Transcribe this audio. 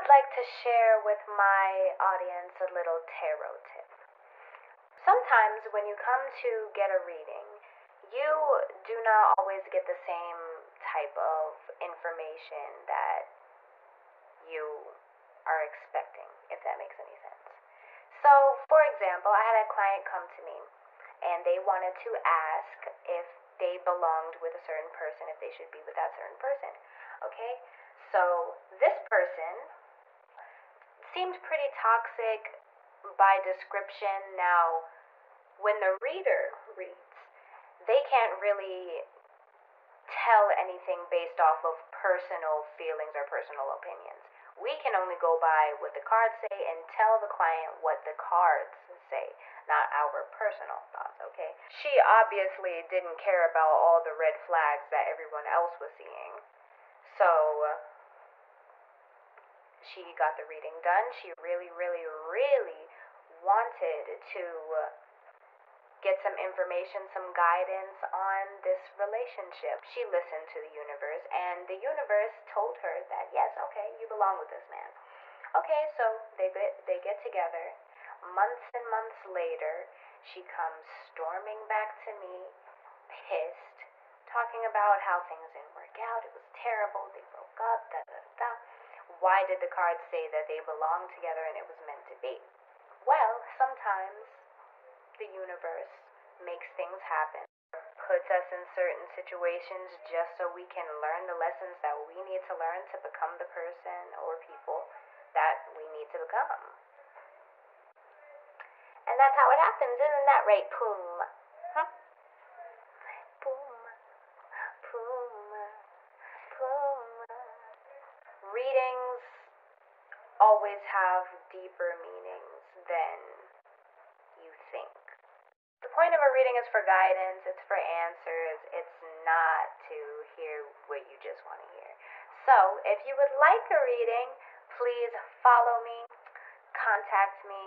would like to share with my audience a little tarot tip. Sometimes when you come to get a reading, you do not always get the same type of information that you are expecting, if that makes any sense. So, for example, I had a client come to me and they wanted to ask if they belonged with a certain person, if they should be with that certain person. Okay? So, this person seemed pretty toxic by description. Now, when the reader reads, they can't really tell anything based off of personal feelings or personal opinions. We can only go by what the cards say and tell the client what the cards say, not our personal thoughts, okay? She obviously didn't care about all the red flags that everyone else was seeing. So, she got the reading done. She really, really, really wanted to get some information, some guidance on this relationship. She listened to the universe, and the universe told her that yes, okay, you belong with this man. Okay, so they get they get together. Months and months later, she comes storming back to me, pissed, talking about how things didn't work out. It was terrible. They broke up. Da da da. Why did the cards say that they belonged together and it was meant to be? Well, sometimes the universe makes things happen, puts us in certain situations just so we can learn the lessons that we need to learn to become the person or people that we need to become. And that's how it happens, isn't that right, Poom? Huh? Readings always have deeper meanings than you think. The point of a reading is for guidance, it's for answers, it's not to hear what you just want to hear. So, if you would like a reading, please follow me, contact me.